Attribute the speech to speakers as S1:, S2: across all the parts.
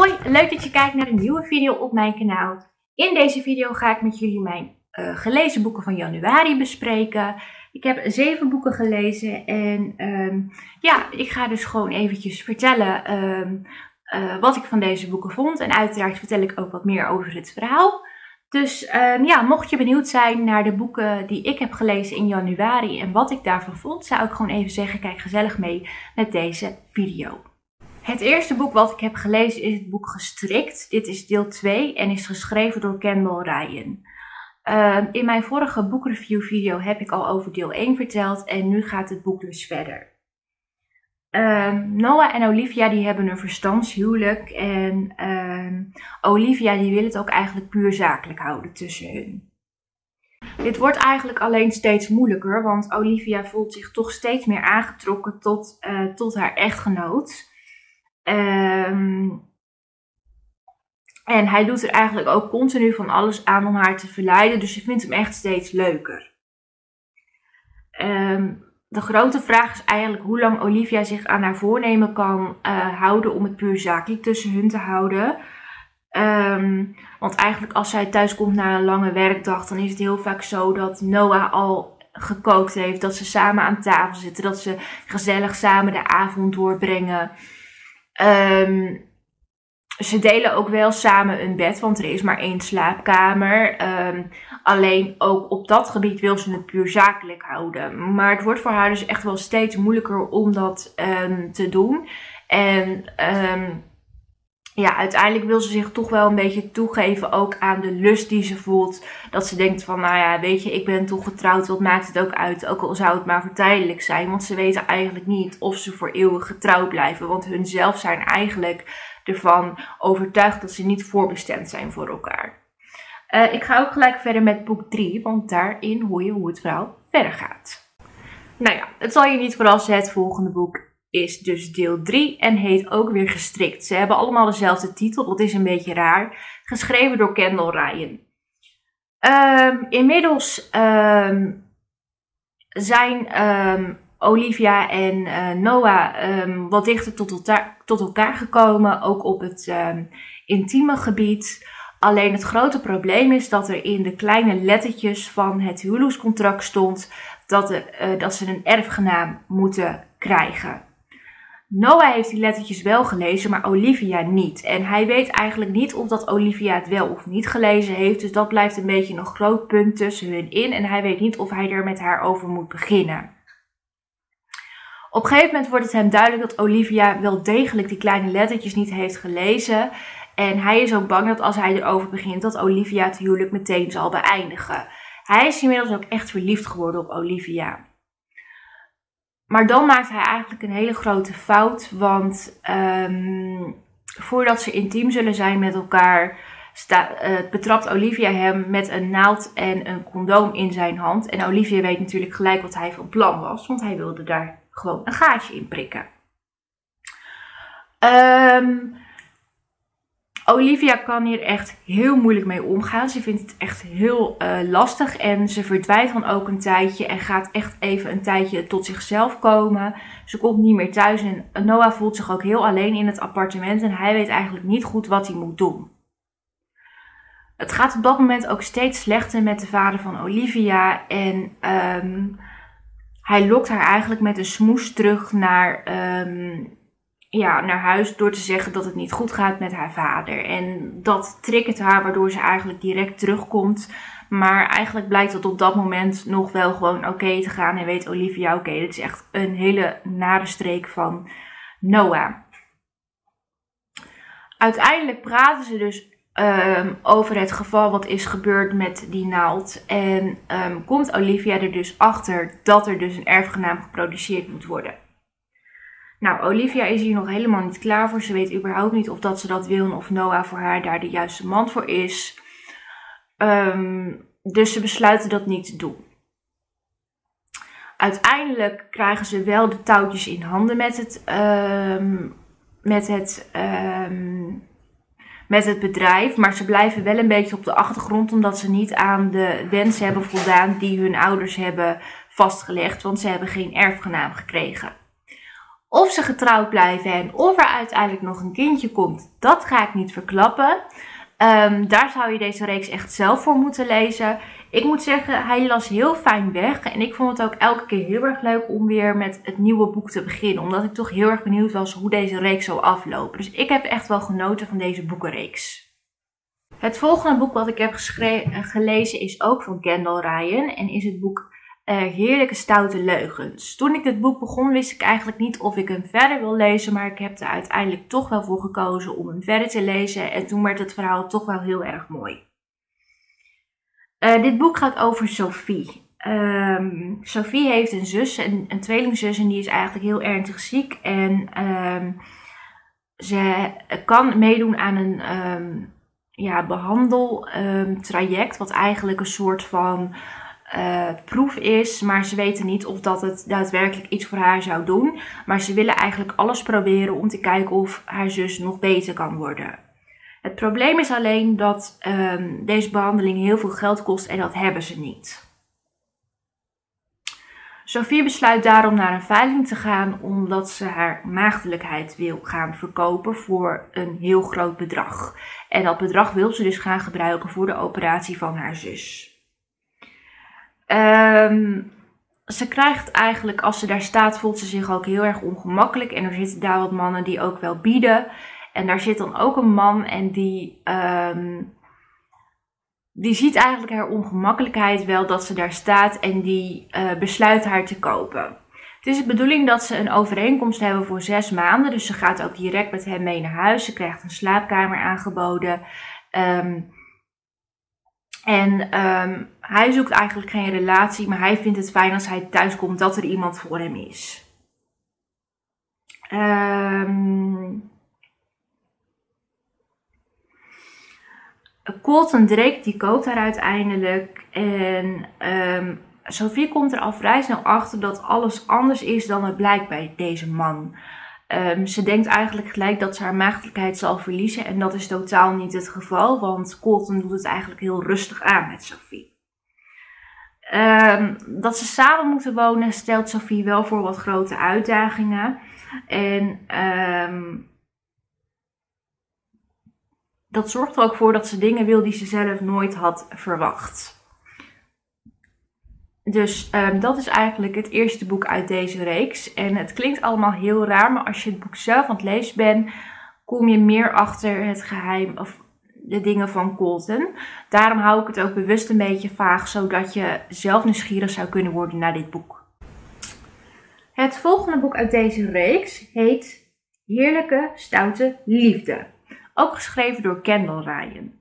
S1: Hoi, leuk dat je kijkt naar een nieuwe video op mijn kanaal. In deze video ga ik met jullie mijn uh, gelezen boeken van januari bespreken. Ik heb zeven boeken gelezen en um, ja, ik ga dus gewoon eventjes vertellen um, uh, wat ik van deze boeken vond. En uiteraard vertel ik ook wat meer over het verhaal. Dus um, ja, mocht je benieuwd zijn naar de boeken die ik heb gelezen in januari en wat ik daarvan vond, zou ik gewoon even zeggen, kijk gezellig mee met deze video. Het eerste boek wat ik heb gelezen is het boek Gestrikt. Dit is deel 2 en is geschreven door Kendall Ryan. Uh, in mijn vorige boekreview video heb ik al over deel 1 verteld en nu gaat het boek dus verder. Uh, Noah en Olivia die hebben een verstandshuwelijk en uh, Olivia die wil het ook eigenlijk puur zakelijk houden tussen hun. Dit wordt eigenlijk alleen steeds moeilijker, want Olivia voelt zich toch steeds meer aangetrokken tot, uh, tot haar echtgenoot. Um, en hij doet er eigenlijk ook continu van alles aan om haar te verleiden. Dus ze vindt hem echt steeds leuker. Um, de grote vraag is eigenlijk hoe lang Olivia zich aan haar voornemen kan uh, houden om het puur zakelijk tussen hun te houden. Um, want eigenlijk als zij thuis komt na een lange werkdag, dan is het heel vaak zo dat Noah al gekookt heeft. Dat ze samen aan tafel zitten. Dat ze gezellig samen de avond doorbrengen. Um, ze delen ook wel samen een bed, want er is maar één slaapkamer. Um, alleen ook op dat gebied wil ze het puur zakelijk houden. Maar het wordt voor haar dus echt wel steeds moeilijker om dat um, te doen. En um, ja, uiteindelijk wil ze zich toch wel een beetje toegeven ook aan de lust die ze voelt. Dat ze denkt van, nou ja, weet je, ik ben toch getrouwd, wat maakt het ook uit? Ook al zou het maar voor tijdelijk zijn. Want ze weten eigenlijk niet of ze voor eeuwig getrouwd blijven. Want hun zelf zijn eigenlijk ervan overtuigd dat ze niet voorbestemd zijn voor elkaar. Uh, ik ga ook gelijk verder met boek 3, want daarin hoor je hoe het verhaal verder gaat. Nou ja, het zal je niet verrassen, het volgende boek is dus deel 3 en heet ook weer Gestrikt. Ze hebben allemaal dezelfde titel, dat is een beetje raar. Geschreven door Kendall Ryan. Um, inmiddels um, zijn um, Olivia en uh, Noah wat dichter tot tot elkaar gekomen, ook op het intieme gebied. Alleen het grote probleem is dat er in de kleine lettertjes van het huwelijkscontract stond dat, er, uh, dat ze een erfgenaam moeten krijgen. Noah heeft die lettertjes wel gelezen, maar Olivia niet. En hij weet eigenlijk niet of dat Olivia het wel of niet gelezen heeft. Dus dat blijft een beetje een groot punt tussen hun in. En hij weet niet of hij er met haar over moet beginnen. Op een gegeven moment wordt het hem duidelijk dat Olivia wel degelijk die kleine lettertjes niet heeft gelezen. En hij is ook bang dat als hij erover begint, dat Olivia het huwelijk meteen zal beëindigen. Hij is inmiddels ook echt verliefd geworden op Olivia. Maar dan maakt hij eigenlijk een hele grote fout. Want um, voordat ze intiem zullen zijn met elkaar, uh, betrapt Olivia hem met een naald en een condoom in zijn hand. En Olivia weet natuurlijk gelijk wat hij van plan was, want hij wilde daar gewoon een gaatje in prikken. Um, Olivia kan hier echt heel moeilijk mee omgaan. Ze vindt het echt heel uh, lastig en ze verdwijnt dan ook een tijdje en gaat echt even een tijdje tot zichzelf komen. Ze komt niet meer thuis en Noah voelt zich ook heel alleen in het appartement en hij weet eigenlijk niet goed wat hij moet doen. Het gaat op dat moment ook steeds slechter met de vader van Olivia en um, hij lokt haar eigenlijk met een smoes terug naar um, ja, naar huis door te zeggen dat het niet goed gaat met haar vader. En dat triggert haar, waardoor ze eigenlijk direct terugkomt. Maar eigenlijk blijkt het op dat moment nog wel gewoon oké te gaan. En weet Olivia, oké, okay, dit is echt een hele nare streek van Noah. Uiteindelijk praten ze dus um, over het geval wat is gebeurd met die naald. En um, komt Olivia er dus achter dat er dus een erfgenaam geproduceerd moet worden. Nou, Olivia is hier nog helemaal niet klaar voor. Ze weet überhaupt niet of dat ze dat wil of Noah voor haar daar de juiste man voor is. Um, dus ze besluiten dat niet te doen. Uiteindelijk krijgen ze wel de touwtjes in handen met het, um, met het, um, met het bedrijf. Maar ze blijven wel een beetje op de achtergrond omdat ze niet aan de wensen hebben voldaan die hun ouders hebben vastgelegd. Want ze hebben geen erfgenaam gekregen. Of ze getrouwd blijven en of er uiteindelijk nog een kindje komt, dat ga ik niet verklappen. Ehm, daar zou je deze reeks echt zelf voor moeten lezen. Ik moet zeggen, hij las heel fijn weg. En ik vond het ook elke keer heel erg leuk om weer met het nieuwe boek te beginnen. Omdat ik toch heel erg benieuwd was hoe deze reeks zou aflopen. Dus ik heb echt wel genoten van deze boekenreeks. Het volgende boek wat ik heb gelezen is ook van Kendall Ryan. En is het boek uh, Heerlijke Stoute Leugens. Toen ik dit boek begon wist ik eigenlijk niet of ik hem verder wil lezen. Maar ik heb er uiteindelijk toch wel voor gekozen om hem verder te lezen. En toen werd het verhaal toch wel heel erg mooi. Uh, dit boek gaat over Sophie. Um, Sophie heeft een zus, een, een tweelingzus, en die is eigenlijk heel ernstig ziek. En um, ze kan meedoen aan een um, ja, behandeltraject, wat eigenlijk een soort van uh, proef is. Maar ze weten niet of dat het daadwerkelijk iets voor haar zou doen. Maar ze willen eigenlijk alles proberen om te kijken of haar zus nog beter kan worden. Het probleem is alleen dat um, deze behandeling heel veel geld kost en dat hebben ze niet. Sophie besluit daarom naar een veiling te gaan omdat ze haar maagdelijkheid wil gaan verkopen voor een heel groot bedrag. En dat bedrag wil ze dus gaan gebruiken voor de operatie van haar zus. Um, ze krijgt eigenlijk, als ze daar staat, voelt ze zich ook heel erg ongemakkelijk. En er zitten daar wat mannen die ook wel bieden. En daar zit dan ook een man en die, um, die ziet eigenlijk haar ongemakkelijkheid wel dat ze daar staat en die uh, besluit haar te kopen. Het is de bedoeling dat ze een overeenkomst hebben voor zes maanden. Dus ze gaat ook direct met hem mee naar huis. Ze krijgt een slaapkamer aangeboden. Um, en um, hij zoekt eigenlijk geen relatie, maar hij vindt het fijn als hij thuis komt dat er iemand voor hem is. Um, Colton Drake die koopt haar uiteindelijk. En um, Sophie komt er al vrij snel achter dat alles anders is dan het blijkt bij deze man. Um, ze denkt eigenlijk gelijk dat ze haar maagdelijkheid zal verliezen. En dat is totaal niet het geval, want Colton doet het eigenlijk heel rustig aan met Sophie. Um, dat ze samen moeten wonen stelt Sophie wel voor wat grote uitdagingen. En um, dat zorgt er ook voor dat ze dingen wil die ze zelf nooit had verwacht. Dus um, dat is eigenlijk het eerste boek uit deze reeks. En het klinkt allemaal heel raar, maar als je het boek zelf aan het lezen bent, kom je meer achter het geheim of de dingen van Colton. Daarom hou ik het ook bewust een beetje vaag, zodat je zelf nieuwsgierig zou kunnen worden naar dit boek. Het volgende boek uit deze reeks heet Heerlijke Stoute Liefde. Ook geschreven door Kendall Ryan.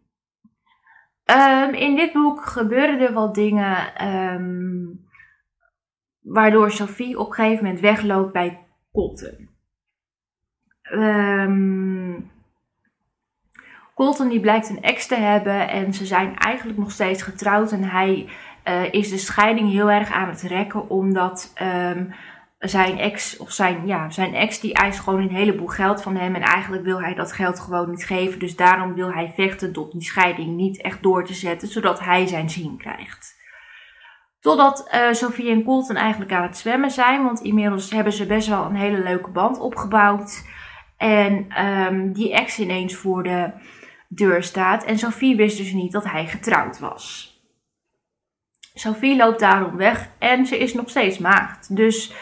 S1: Um, in dit boek gebeuren er wat dingen um, waardoor Sophie op een gegeven moment wegloopt bij Colton. Um, Colton die blijkt een ex te hebben en ze zijn eigenlijk nog steeds getrouwd en hij uh, is de scheiding heel erg aan het rekken omdat zijn ex, of zijn, ja, zijn ex, die eist gewoon een heleboel geld van hem. En eigenlijk wil hij dat geld gewoon niet geven. Dus daarom wil hij vechten tot die scheiding niet echt door te zetten, zodat hij zijn zin krijgt. Totdat uh, Sophie en Colton eigenlijk aan het zwemmen zijn. Want inmiddels hebben ze best wel een hele leuke band opgebouwd. En um, die ex ineens voor de deur staat. En Sophie wist dus niet dat hij getrouwd was. Sophie loopt daarom weg en ze is nog steeds maagd. Dus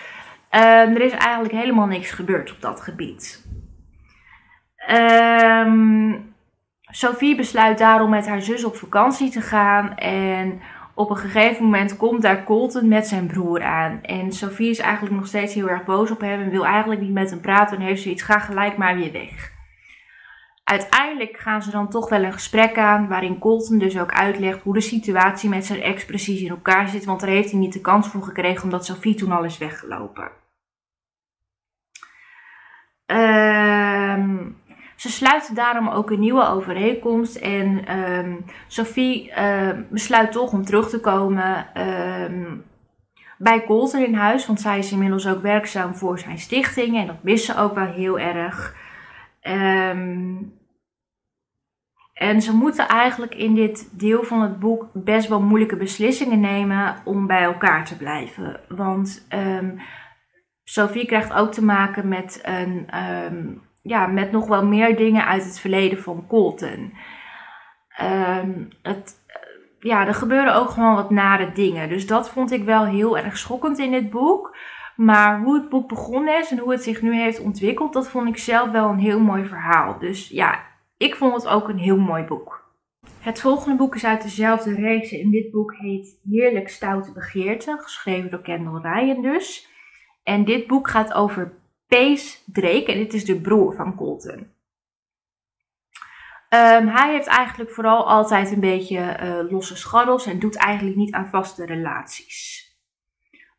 S1: Um, er is eigenlijk helemaal niks gebeurd op dat gebied. Um, Sophie besluit daarom met haar zus op vakantie te gaan. En op een gegeven moment komt daar Colton met zijn broer aan. En Sophie is eigenlijk nog steeds heel erg boos op hem en wil eigenlijk niet met hem praten. En heeft zoiets, ga gelijk maar weer weg. Uiteindelijk gaan ze dan toch wel een gesprek aan, waarin Colton dus ook uitlegt hoe de situatie met zijn ex precies in elkaar zit. Want daar heeft hij niet de kans voor gekregen, omdat Sophie toen al is weggelopen. Um, ze sluiten daarom ook een nieuwe overeenkomst. En um, Sophie uh, besluit toch om terug te komen um, bij Colton in huis. Want zij is inmiddels ook werkzaam voor zijn stichting. En dat mist ze ook wel heel erg. En ze moeten eigenlijk in dit deel van het boek best wel moeilijke beslissingen nemen om bij elkaar te blijven. Want Sophie krijgt ook te maken met, een, ehm, ja, met nog wel meer dingen uit het verleden van Colton. Ehm, het, ja, er gebeuren ook gewoon wat nare dingen. Dus dat vond ik wel heel erg schokkend in dit boek. Maar hoe het boek begonnen is en hoe het zich nu heeft ontwikkeld, dat vond ik zelf wel een heel mooi verhaal. Dus ja, ik vond het ook een heel mooi boek. Het volgende boek is uit dezelfde reeks en dit boek heet Heerlijk Stoute Begeerte, geschreven door Kendall Ryan dus. En dit boek gaat over Pace Drake en dit is de broer van Colton. Ehm, hij heeft eigenlijk vooral altijd een beetje uh, losse scharrels en doet eigenlijk niet aan vaste relaties.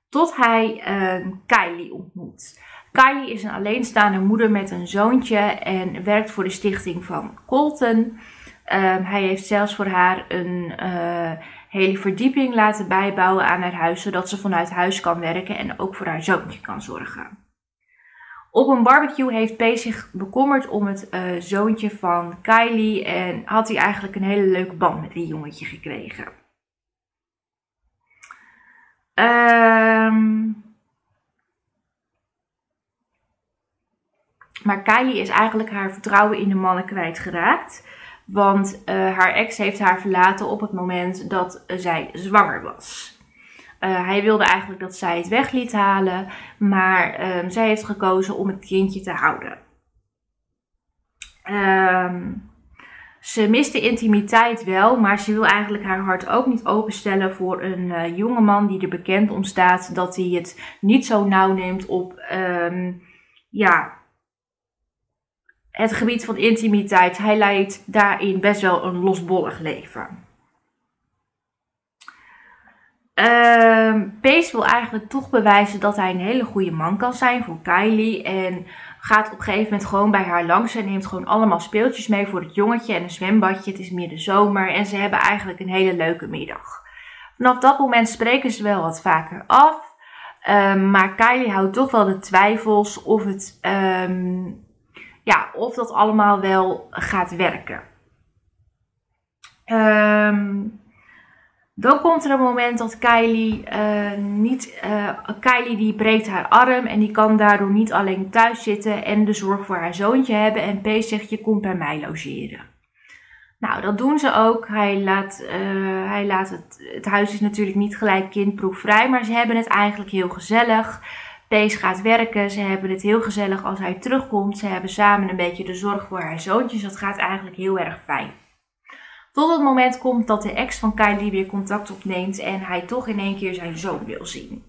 S1: Tot hij uh, Kylie ontmoet. Kylie is een alleenstaande moeder met een zoontje en werkt voor de stichting van Colton. Ehm, hij heeft zelfs voor haar een uh, hele verdieping laten bijbouwen aan haar huis, zodat ze vanuit huis kan werken en ook voor haar zoontje kan zorgen. Op een barbecue heeft P zich bekommerd om het uh, zoontje van Kylie en had hij eigenlijk een hele leuke band met die jongetje gekregen. Um, maar Kylie is eigenlijk haar vertrouwen in de mannen kwijtgeraakt. Want uh, haar ex heeft haar verlaten op het moment dat uh, zij zwanger was. Uh, hij wilde eigenlijk dat zij het weg liet halen, maar ehm, zij heeft gekozen om het kindje te houden. Um, ze mist de intimiteit wel, maar ze wil eigenlijk haar hart ook niet openstellen voor een uh, jongeman die er bekend om staat dat hij het niet zo nauw neemt op um, ja, het gebied van intimiteit. Hij leidt daarin best wel een losbollig leven. Uh, wil eigenlijk toch bewijzen dat hij een hele goede man kan zijn voor Kylie. En gaat op een gegeven moment gewoon bij haar langs en neemt gewoon allemaal speeltjes mee voor het jongetje en een zwembadje. Het is midden zomer en ze hebben eigenlijk een hele leuke middag. Vanaf dat moment spreken ze wel wat vaker af. Um, maar Kylie houdt toch wel de twijfels of, het, um, ja, of dat allemaal wel gaat werken. Um, dan komt er een moment dat Kylie uh, niet. Uh, Kylie die breekt haar arm en die kan daardoor niet alleen thuis zitten en de zorg voor haar zoontje hebben. En P zegt: Je komt bij mij logeren. Nou, dat doen ze ook. Hij laat, uh, hij laat het. Het huis is natuurlijk niet gelijk kindproefvrij, maar ze hebben het eigenlijk heel gezellig. Pees gaat werken. Ze hebben het heel gezellig als hij terugkomt. Ze hebben samen een beetje de zorg voor haar zoontjes. Dat gaat eigenlijk heel erg fijn. Tot het moment komt dat de ex van Kylie weer contact opneemt en hij toch in één keer zijn zoon wil zien.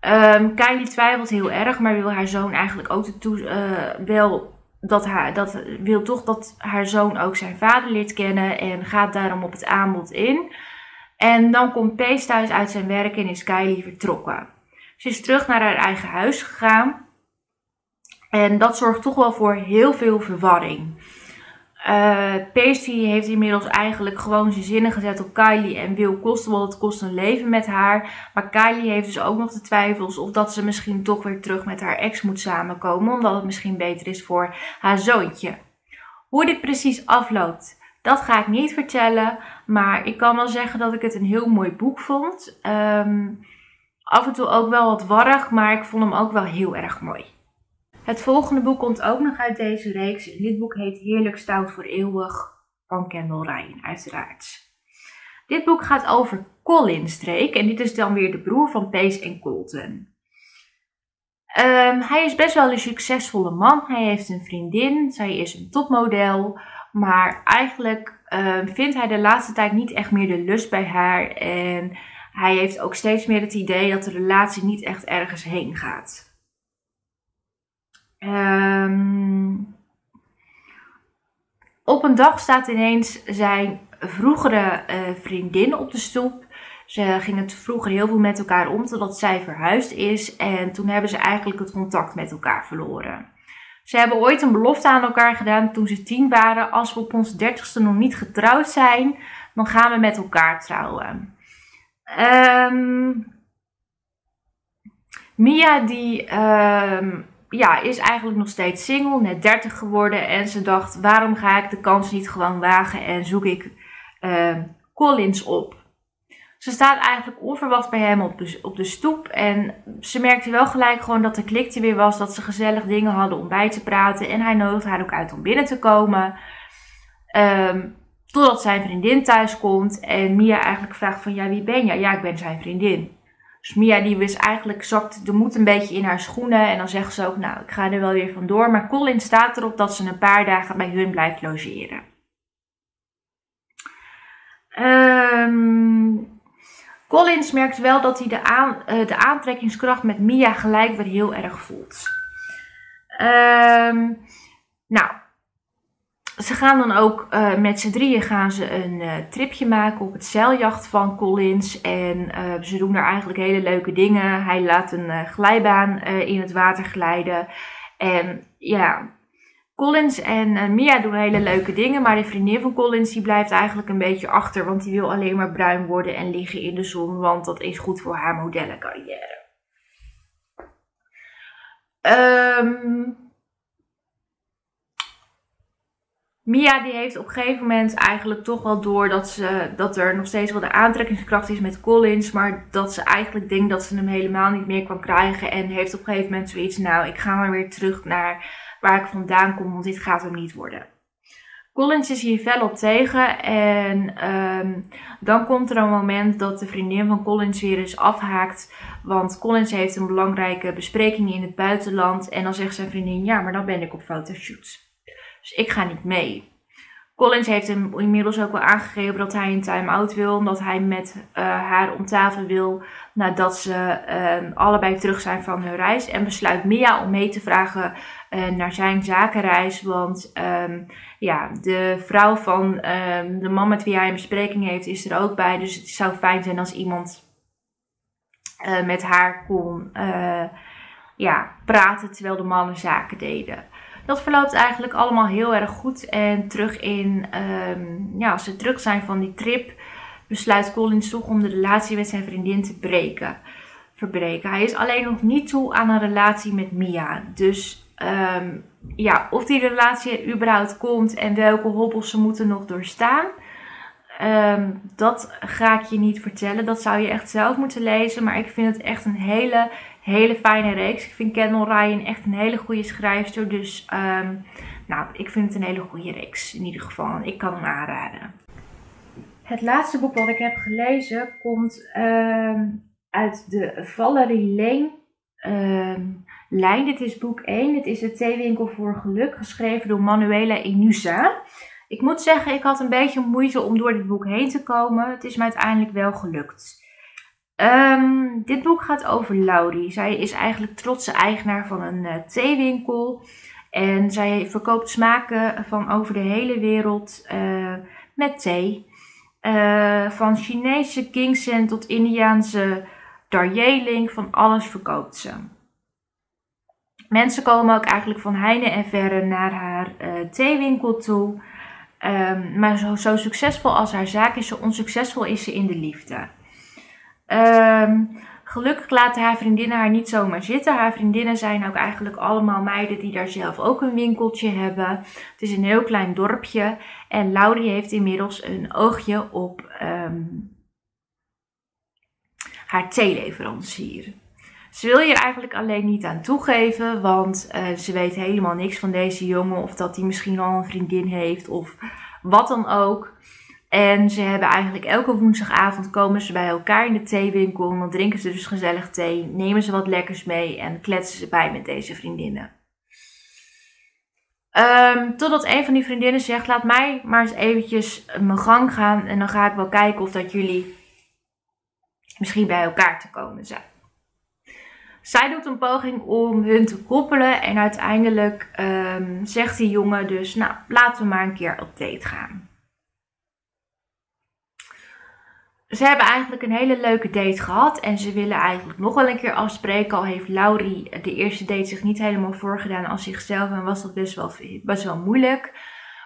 S1: Um, Kylie twijfelt heel erg, maar wil haar zoon eigenlijk ook toe, uh, wel dat haar, dat wil toch dat haar zoon ook zijn vader leert kennen en gaat daarom op het aanbod in. En dan komt Pace thuis uit zijn werk en is Kylie vertrokken. Ze is terug naar haar eigen huis gegaan. En dat zorgt toch wel voor heel veel verwarring. Uh, heeft inmiddels eigenlijk gewoon zijn zinnen gezet op Kylie en wil kosten wat het kost een leven met haar. Maar Kylie heeft dus ook nog de twijfels of dat ze misschien toch weer terug met haar ex moet samenkomen, omdat het misschien beter is voor haar zoontje. Hoe dit precies afloopt, dat ga ik niet vertellen, maar ik kan wel zeggen dat ik het een heel mooi boek vond. Um, af en toe ook wel wat warrig, maar ik vond hem ook wel heel erg mooi. Het volgende boek komt ook nog uit deze reeks. Dit boek heet Heerlijk Stout voor Eeuwig van Kendall Ryan, uiteraard. Dit boek gaat over Colin Streek en dit is dan weer de broer van Pace en Colton. Um, hij is best wel een succesvolle man. Hij heeft een vriendin, zij is een topmodel, maar eigenlijk um, vindt hij de laatste tijd niet echt meer de lust bij haar en hij heeft ook steeds meer het idee dat de relatie niet echt ergens heen gaat. Um, op een dag staat ineens zijn vroegere uh, vriendin op de stoep. Ze gingen vroeger heel veel met elkaar om totdat zij verhuisd is. En toen hebben ze eigenlijk het contact met elkaar verloren. Ze hebben ooit een belofte aan elkaar gedaan toen ze tien waren. Als we op ons dertigste nog niet getrouwd zijn, dan gaan we met elkaar trouwen. Um, Mia die um, ja, is eigenlijk nog steeds single, net 30 geworden. En ze dacht, waarom ga ik de kans niet gewoon wagen en zoek ik uh, Collins op. Ze staat eigenlijk onverwacht bij hem op de, op de stoep. En ze merkte wel gelijk gewoon dat de klikte weer was. Dat ze gezellig dingen hadden om bij te praten. En hij nodigt haar ook uit om binnen te komen. Ehm, totdat zijn vriendin thuis komt. En Mia eigenlijk vraagt van ja wie ben je? Ja ik ben zijn vriendin. Dus Mia die wist eigenlijk zakt de moed een beetje in haar schoenen. En dan zegt ze ook nou ik ga er wel weer vandoor. Maar Colin staat erop dat ze een paar dagen bij hun blijft logeren. Um, Collins merkt wel dat hij de, aan, uh, de aantrekkingskracht met Mia gelijk weer heel erg voelt. Um, nou, ze gaan dan ook uh, met z'n drieën gaan ze een uh, tripje maken op het zeiljacht van Collins. En ze doen daar eigenlijk hele leuke dingen. Hij laat een glijbaan in het water glijden. En ja, Collins en Mia doen hele leuke dingen, maar de vriendin van Collins die blijft eigenlijk een beetje achter, want die wil alleen maar bruin worden en liggen in de zon, want dat is goed voor haar modellencarrière. Um, Mia die heeft op een gegeven moment eigenlijk toch wel door dat, ze, dat er nog steeds wel de aantrekkingskracht is met Collins. Maar dat ze eigenlijk denkt dat ze hem helemaal niet meer kan krijgen. En heeft op een gegeven moment zoiets, nou ik ga maar weer terug naar waar ik vandaan kom, want dit gaat hem niet worden. Collins is hier fel op tegen en um, dan komt er een moment dat de vriendin van Collins weer eens afhaakt. Want Collins heeft een belangrijke bespreking in het buitenland en dan zegt zijn vriendin, ja maar dan ben ik op fotoshoots. Dus ik ga niet mee. Collins heeft hem inmiddels ook wel aangegeven dat hij een time-out wil. Omdat hij met uh, haar om tafel wil nadat ze uh, allebei terug zijn van hun reis. En besluit Mia om mee te vragen uh, naar zijn zakenreis. Want um, ja, de vrouw van um, de man met wie hij een bespreking heeft is er ook bij. Dus het zou fijn zijn als iemand uh, met haar kon ja, praten terwijl de mannen zaken deden. Dat verloopt eigenlijk allemaal heel erg goed. En terug in, um, ja, als ze terug zijn van die trip, besluit Collins toch om de relatie met zijn vriendin te breken. Verbreken. Hij is alleen nog niet toe aan een relatie met Mia. Dus um, ja, of die relatie er überhaupt komt en welke hobbels ze moeten nog doorstaan. Um, dat ga ik je niet vertellen. Dat zou je echt zelf moeten lezen. Maar ik vind het echt een hele hele fijne reeks. Ik vind Kendall Ryan echt een hele goede schrijfster. Dus um, nou, ik vind het een hele goede reeks in ieder geval. Ik kan hem aanraden. Het laatste boek wat ik heb gelezen komt um, uit de Valerie Lane um, lijn. Dit is boek 1. Dit is de Theewinkel voor Geluk, geschreven door Manuela Inusa. Ik moet zeggen, ik had een beetje moeite om door dit boek heen te komen. Het is me uiteindelijk wel gelukt. Um, dit boek gaat over Laurie. Zij is eigenlijk trotse eigenaar van een uh, theewinkel. En zij verkoopt smaken van over de hele wereld uh, met thee. Uh, van Chinese Kingsen tot Indiaanse Darjeeling, van alles verkoopt ze. Mensen komen ook eigenlijk van heine en verre naar haar theewinkel toe. Um, maar zo, zo succesvol als haar zaak is, zo onsuccesvol is ze in de liefde. Um, gelukkig laten haar vriendinnen haar niet zomaar zitten. Haar vriendinnen zijn ook eigenlijk allemaal meiden die daar zelf ook een winkeltje hebben. Het is een heel klein dorpje. En Laurie heeft inmiddels een oogje op um, haar theeleverancier. Ze wil hier eigenlijk alleen niet aan toegeven, want uh, ze weet helemaal niks van deze jongen. Of dat hij misschien al een vriendin heeft of wat dan ook. En ze hebben eigenlijk elke woensdagavond komen ze bij elkaar in de theewinkel. En dan drinken ze dus gezellig thee, nemen ze wat lekkers mee en kletsen ze bij met deze vriendinnen. Um, totdat een van die vriendinnen zegt, laat mij maar eens eventjes mijn gang gaan. En dan ga ik wel kijken of dat jullie misschien bij elkaar te komen zijn. Zij doet een poging om hun te koppelen. En uiteindelijk um, zegt die jongen dus, nou laten we maar een keer op date gaan. Ze hebben eigenlijk een hele leuke date gehad. En ze willen eigenlijk nog wel een keer afspreken. Al heeft Laurie de eerste date zich niet helemaal voorgedaan als zichzelf. En was dat best wel, best wel moeilijk.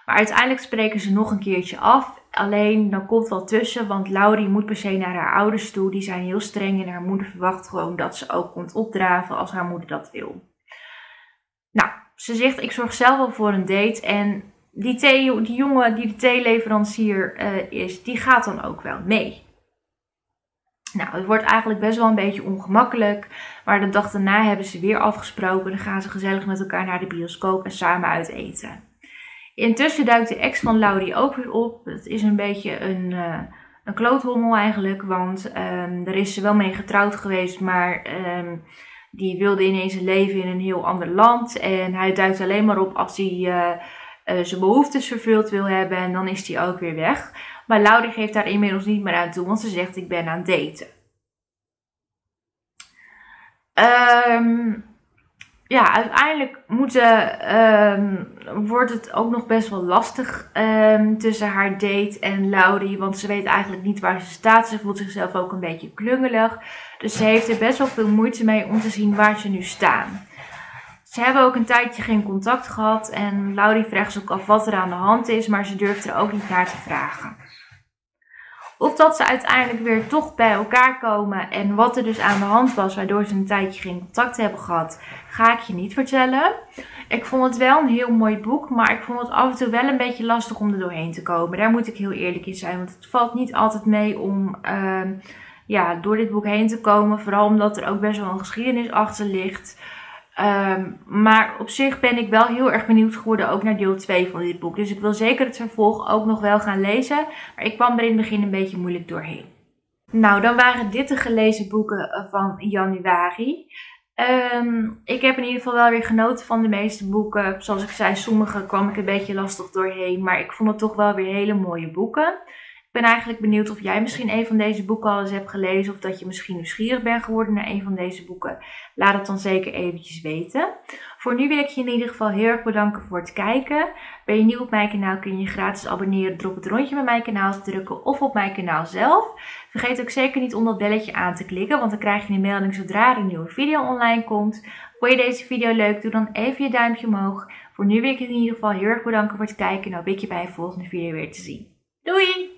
S1: Maar uiteindelijk spreken ze nog een keertje af. Alleen dan komt wel tussen. Want Laurie moet per se naar haar ouders toe. Die zijn heel streng. En haar moeder verwacht gewoon dat ze ook komt opdraven als haar moeder dat wil. Nou, ze zegt ik zorg zelf wel voor een date. En die, thee, die jongen die de theeleverancier uh, is, die gaat dan ook wel mee. Nou, het wordt eigenlijk best wel een beetje ongemakkelijk. Maar de dag daarna hebben ze weer afgesproken. Dan gaan ze gezellig met elkaar naar de bioscoop en samen uit eten. Intussen duikt de ex van Laurie ook weer op. Het is een beetje een, uh, een kloothommel eigenlijk. Want um, daar is ze wel mee getrouwd geweest. Maar um, die wilde ineens leven in een heel ander land. En hij duikt alleen maar op als hij uh, uh, zijn behoeftes vervuld wil hebben. En dan is hij ook weer weg. Maar Laurie geeft daar inmiddels niet meer aan toe. Want ze zegt ik ben aan het daten. Um, ja, uiteindelijk um, wordt het ook nog best wel lastig um, tussen haar date en Laurie. Want ze weet eigenlijk niet waar ze staat. Ze voelt zichzelf ook een beetje klungelig. Dus ze heeft er best wel veel moeite mee om te zien waar ze nu staan. Ze hebben ook een tijdje geen contact gehad. En Laurie vraagt ze ook af wat er aan de hand is. Maar ze durft er ook niet naar te vragen. Of dat ze uiteindelijk weer toch bij elkaar komen en wat er dus aan de hand was, waardoor ze een tijdje geen contact hebben gehad, ga ik je niet vertellen. Ik vond het wel een heel mooi boek, maar ik vond het af en toe wel een beetje lastig om er doorheen te komen. Daar moet ik heel eerlijk in zijn, want het valt niet altijd mee om uh, ja, door dit boek heen te komen. Vooral omdat er ook best wel een geschiedenis achter ligt. Um, maar op zich ben ik wel heel erg benieuwd geworden ook naar deel 2 van dit boek. Dus ik wil zeker het vervolg ook nog wel gaan lezen. Maar ik kwam er in het begin een beetje moeilijk doorheen. Nou, dan waren dit de gelezen boeken van januari. Um, ik heb in ieder geval wel weer genoten van de meeste boeken. Zoals ik zei, sommige kwam ik een beetje lastig doorheen. Maar ik vond het toch wel weer hele mooie boeken ben eigenlijk benieuwd of jij misschien een van deze boeken al eens hebt gelezen. Of dat je misschien nieuwsgierig bent geworden naar een van deze boeken. Laat het dan zeker eventjes weten. Voor nu wil ik je in ieder geval heel erg bedanken voor het kijken. Ben je nieuw op mijn kanaal kun je je gratis abonneren door op het rondje met mijn kanaal te drukken of op mijn kanaal zelf. Vergeet ook zeker niet om dat belletje aan te klikken, want dan krijg je een melding zodra er een nieuwe video online komt. Vond je deze video leuk? Doe dan even je duimpje omhoog. Voor nu wil ik je in ieder geval heel erg bedanken voor het kijken en hoop ik je bij de volgende video weer te zien. Doei!